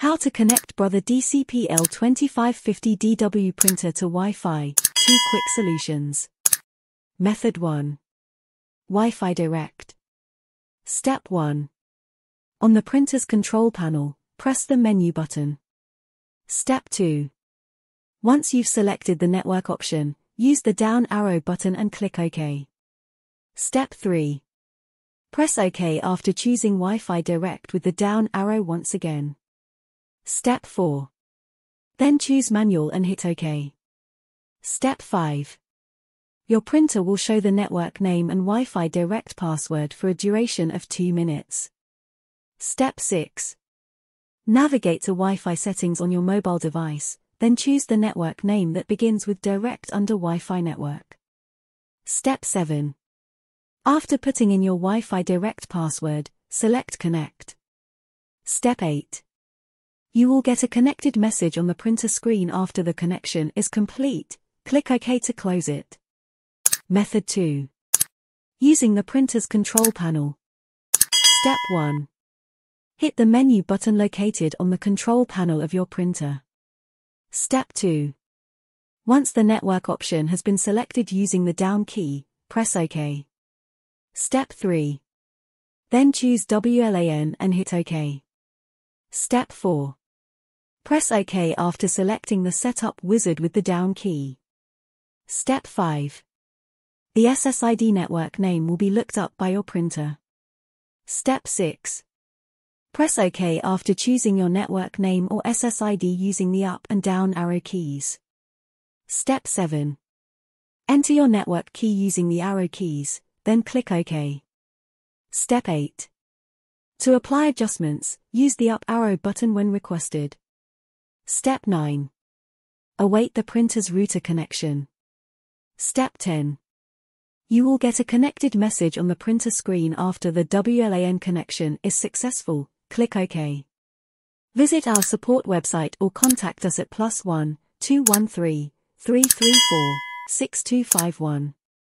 How to connect Brother DCP-L2550 DW printer to Wi-Fi, two quick solutions. Method 1. Wi-Fi Direct. Step 1. On the printer's control panel, press the menu button. Step 2. Once you've selected the network option, use the down arrow button and click OK. Step 3. Press OK after choosing Wi-Fi Direct with the down arrow once again. Step 4. Then choose Manual and hit OK. Step 5. Your printer will show the network name and Wi-Fi direct password for a duration of 2 minutes. Step 6. Navigate to Wi-Fi settings on your mobile device, then choose the network name that begins with direct under Wi-Fi network. Step 7. After putting in your Wi-Fi direct password, select Connect. Step 8. You will get a connected message on the printer screen after the connection is complete. Click OK to close it. Method 2. Using the printer's control panel. Step 1. Hit the menu button located on the control panel of your printer. Step 2. Once the network option has been selected using the down key, press OK. Step 3. Then choose WLAN and hit OK. Step 4. Press OK after selecting the Setup wizard with the down key. Step 5. The SSID network name will be looked up by your printer. Step 6. Press OK after choosing your network name or SSID using the up and down arrow keys. Step 7. Enter your network key using the arrow keys, then click OK. Step 8. To apply adjustments, use the up arrow button when requested. Step 9. Await the printer's router connection. Step 10. You will get a connected message on the printer screen after the WLAN connection is successful. Click OK. Visit our support website or contact us at plus 1 213 334 6251.